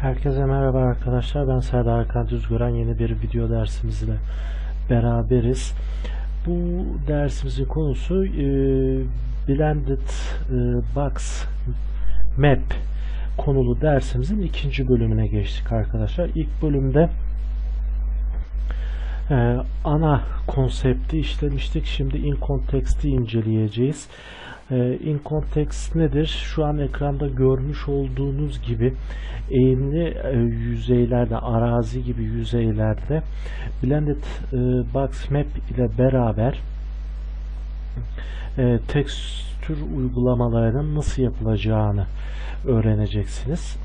Herkese merhaba arkadaşlar. Ben Serdar Hakan Düzgören. Yeni bir video dersimizle beraberiz. Bu dersimizin konusu e, Blended e, Box Map konulu dersimizin ikinci bölümüne geçtik arkadaşlar. İlk bölümde e, ana konsepti işlemiştik. Şimdi in context'i inceleyeceğiz. İn context nedir? Şu an ekranda görmüş olduğunuz gibi eğimli e, yüzeylerde, arazi gibi yüzeylerde Blended e, Box Map ile beraber e, tekstür uygulamalarının nasıl yapılacağını öğreneceksiniz.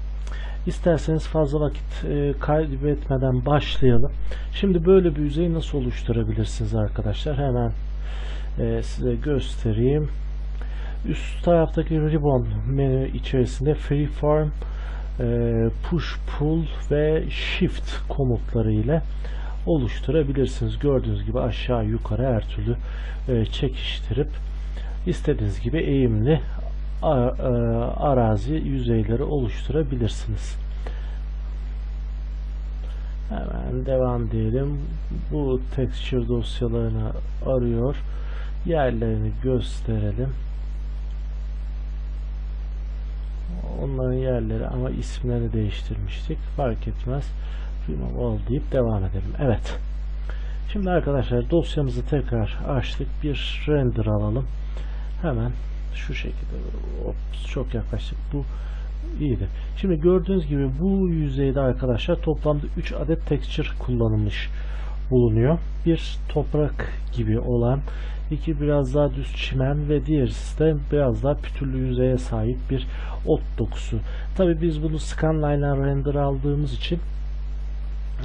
İsterseniz fazla vakit kaybetmeden başlayalım. Şimdi böyle bir yüzeyi nasıl oluşturabilirsiniz arkadaşlar? Hemen size göstereyim. Üst taraftaki ribbon menü içerisinde freeform, e, push pull ve shift komutları ile oluşturabilirsiniz. Gördüğünüz gibi aşağı yukarı her türlü e, çekiştirip istediğiniz gibi eğimli e, arazi yüzeyleri oluşturabilirsiniz. Hemen devam diyelim. Bu texture dosyalarını arıyor. Yerlerini gösterelim. Onların yerleri ama isimlerini değiştirmiştik. Fark etmez. Remove all deyip devam edelim. Evet. Şimdi arkadaşlar dosyamızı tekrar açtık. Bir render alalım. Hemen şu şekilde Ops, çok yaklaştık. Bu iyiydi. Şimdi gördüğünüz gibi bu yüzeyde arkadaşlar toplamda 3 adet texture kullanılmış bulunuyor. Bir toprak gibi olan, iki biraz daha düz çimen ve diğerisi de biraz daha pütürlü yüzeye sahip bir ot dokusu. Tabi biz bunu scanline render aldığımız için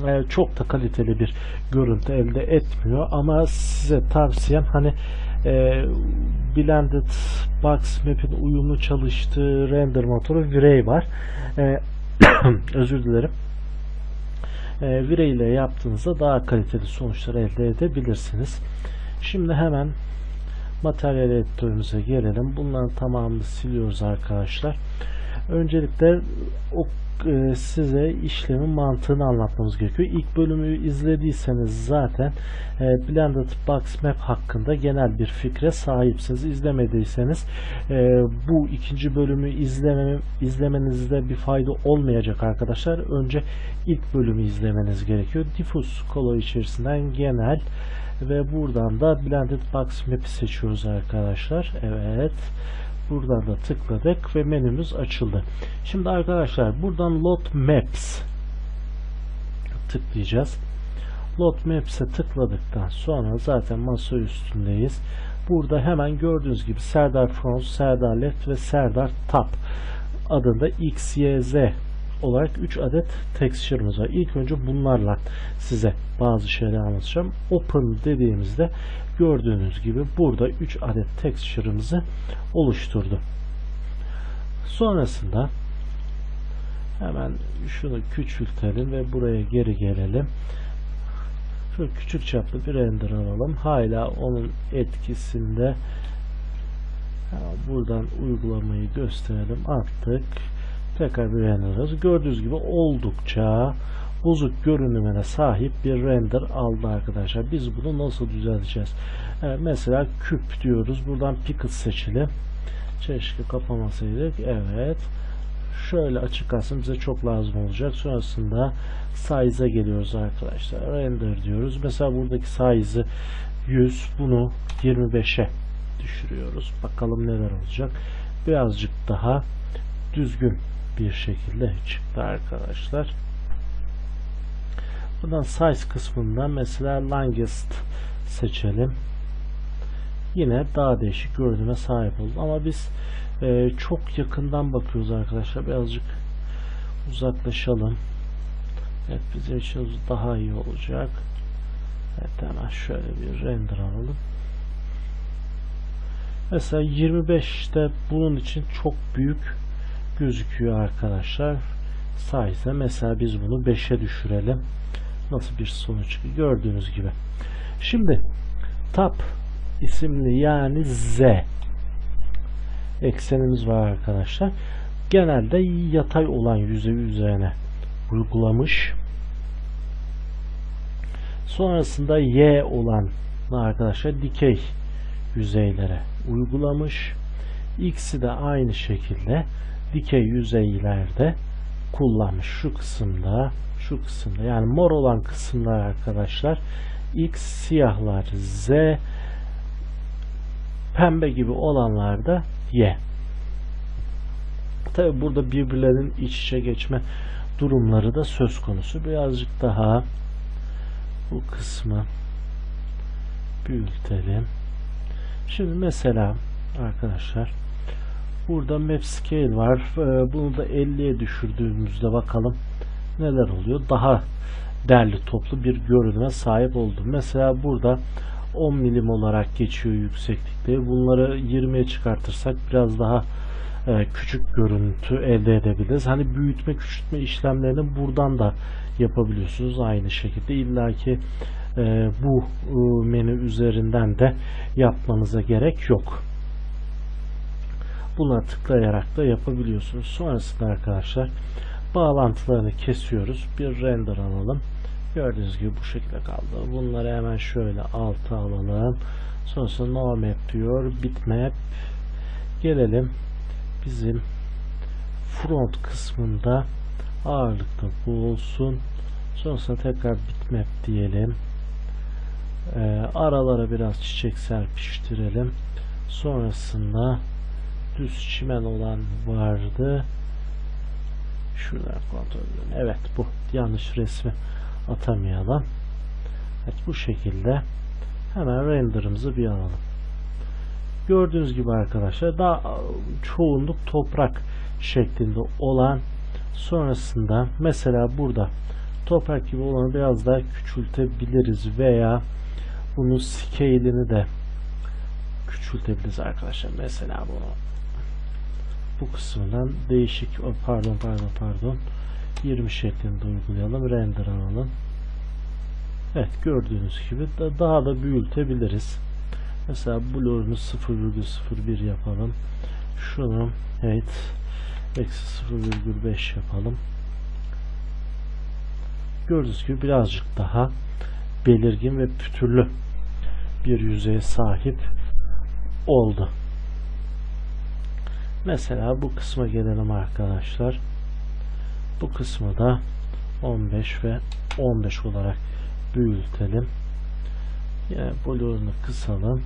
e, çok da kaliteli bir görüntü elde etmiyor ama size tavsiyem hani e, Blended Box Map'in uyumlu çalıştığı render motoru V-Ray var. E, özür dilerim. E, V-Ray ile yaptığınızda daha kaliteli sonuçlar elde edebilirsiniz. Şimdi hemen materyal editörümüze gelelim. Bunların tamamını siliyoruz arkadaşlar. Öncelikle o size işlemin mantığını anlatmamız gerekiyor. İlk bölümü izlediyseniz zaten e, Blended Box Map hakkında genel bir fikre sahipsiniz. İzlemediyseniz e, bu ikinci bölümü izleme, izlemenizde bir fayda olmayacak arkadaşlar. Önce ilk bölümü izlemeniz gerekiyor. Diffuse Color içerisinden genel ve buradan da Blended Box Map'i seçiyoruz arkadaşlar. Evet. Buradan da tıkladık ve menümüz açıldı. Şimdi arkadaşlar buradan Load Maps tıklayacağız. Load Maps'e tıkladıktan sonra zaten masa üstündeyiz. Burada hemen gördüğünüz gibi Serdar Front, Serdar Left ve Serdar Top adında X, Y, Z olarak 3 adet texture'ımız var. İlk önce bunlarla size bazı şeyler anlatacağım. Open dediğimizde gördüğünüz gibi burada 3 adet texture'ımızı oluşturdu. Sonrasında hemen şunu küçültelim ve buraya geri gelelim. Şu küçük çaplı bir render alalım. Hala onun etkisinde buradan uygulamayı gösterelim. Attık. Tekrar bir render alıyoruz. Gördüğünüz gibi oldukça bozuk görünümüne sahip bir render aldı arkadaşlar. Biz bunu nasıl düzelteceğiz? Ee, mesela küp diyoruz. Buradan picket seçili. Keşke kapamasaydık. Evet. Şöyle açık kalsın. Bize çok lazım olacak. Sonrasında size'a geliyoruz arkadaşlar. Render diyoruz. Mesela buradaki size'ı 100. Bunu 25'e düşürüyoruz. Bakalım neler olacak. Birazcık daha düzgün bir şekilde çıktı arkadaşlar. Buradan size kısmından mesela longest seçelim. Yine daha değişik görünüme sahip oldu. Ama biz e, çok yakından bakıyoruz arkadaşlar. Birazcık uzaklaşalım. Evet bizim için daha iyi olacak. Evet hemen şöyle bir render alalım. Mesela 25'te bunun için çok büyük gözüküyor arkadaşlar. Size mesela biz bunu 5'e düşürelim. Nasıl bir sonuç gördüğünüz gibi. Şimdi tap isimli yani Z eksenimiz var arkadaşlar. Genelde yatay olan yüzey üzerine uygulamış. Sonrasında Y olan arkadaşlar dikey yüzeylere uygulamış. X'i de aynı şekilde dikey yüzeylerde kullanmış. Şu kısımda, şu kısımda yani mor olan kısımlar arkadaşlar X siyahlar Z pembe gibi olanlar da Y. Tabi burada birbirlerinin iç içe geçme durumları da söz konusu. Birazcık daha bu kısmı büyütelim. Şimdi mesela arkadaşlar burada map scale var. Ee, Bunu da 50'ye düşürdüğümüzde bakalım neler oluyor. Daha derli toplu bir görünüme sahip oldum. Mesela burada 10 milim olarak geçiyor yükseklikte. Bunları 20'ye çıkartırsak biraz daha e, küçük görüntü elde edebiliriz. Hani büyütme küçültme işlemlerini buradan da yapabiliyorsunuz aynı şekilde. İlla ki e, bu e, menü üzerinden de yapmanıza gerek yok. Buna tıklayarak da yapabiliyorsunuz. Sonrasında arkadaşlar bağlantılarını kesiyoruz. Bir render alalım. Gördüğünüz gibi bu şekilde kaldı. Bunları hemen şöyle alta alalım. Sonrasında no map diyor. Bitmap. Gelelim bizim front kısmında ağırlıkta bu olsun. Sonrasında tekrar bitmap diyelim. Ee, aralara biraz çiçek serpiştirelim. Sonrasında düz çimen olan vardı. Şuradan kontrol edelim. Evet bu yanlış resmi atamayalım. Evet bu şekilde hemen renderımızı bir alalım. Gördüğünüz gibi arkadaşlar daha çoğunluk toprak şeklinde olan sonrasında mesela burada toprak gibi olanı biraz daha küçültebiliriz veya bunun scale'ini de küçültebiliriz arkadaşlar. Mesela bunu bu kısmından değişik pardon pardon pardon 20 şeklinde uygulayalım. Render alalım. Evet gördüğünüz gibi daha da büyütebiliriz. Mesela blur'unu 0,01 yapalım. Şunu evet eksi 0,5 yapalım. Gördüğünüz gibi birazcık daha belirgin ve pütürlü bir yüzeye sahip oldu. Mesela bu kısma gelelim arkadaşlar. Bu kısmı da 15 ve 15 olarak büyütelim. Yine blurunu kısalım.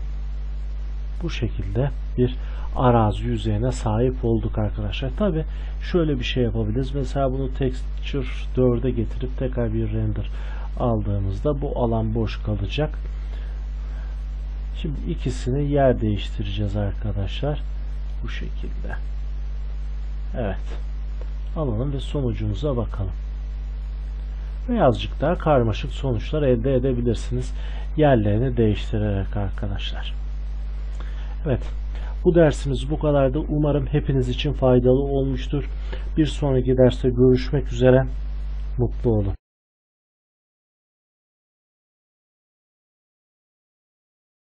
Bu şekilde bir arazi yüzeyine sahip olduk arkadaşlar. Tabi şöyle bir şey yapabiliriz. Mesela bunu texture 4'e getirip tekrar bir render aldığımızda bu alan boş kalacak. Şimdi ikisini yer değiştireceğiz arkadaşlar. Bu şekilde. Evet. Alalım ve sonucumuza bakalım. Birazcık daha karmaşık sonuçlar elde edebilirsiniz. Yerlerini değiştirerek arkadaşlar. Evet. Bu dersimiz bu kadardı. Umarım hepiniz için faydalı olmuştur. Bir sonraki derste görüşmek üzere. Mutlu olun.